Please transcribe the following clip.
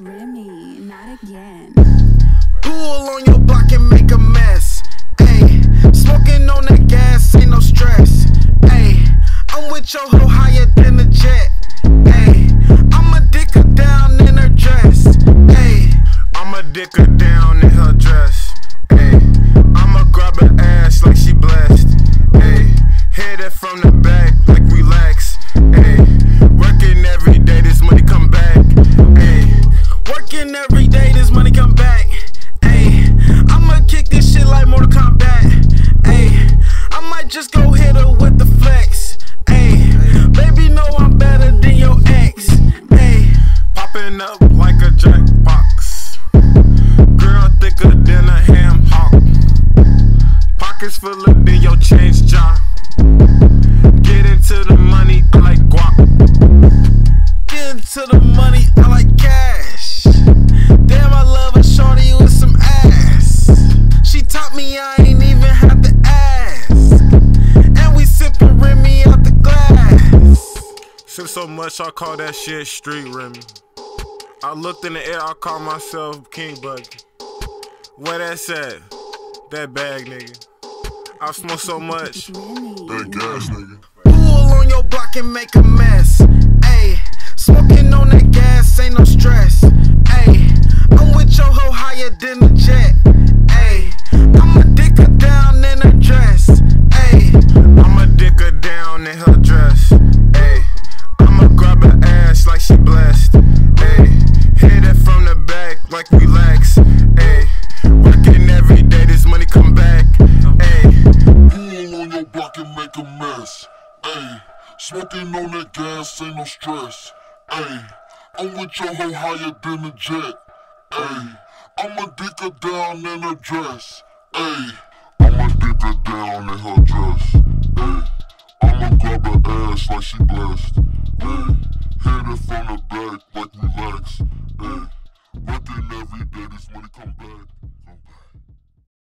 Remy, not again. Pull on your block and make a mess. Ayy, smoking on that gas, ain't no stress. Ayy, I'm with your hoe higher than a jet. Ayy, I'ma dick her down in her dress. Ayy, I'ma dick her down in her dress. Working every day, this money come back. Ayy, I'ma kick this shit like Mortal Kombat. Ayy, I might just go so much, I call that shit street Remy. I looked in the air, I call myself King Buggie. Where that's at? That bag, nigga. I smoke so much. Remy. That gas nigga. Pull on your block and make a mess. Ayy, relax. Ayy, working every day, this money come back. Ayy. Pull on your block and make a mess. Ayy, smoking on that gas, ain't no stress. Ayy, I'm with your hoe higher than a jet. Ayy, I'ma dick her down in her dress. Ayy,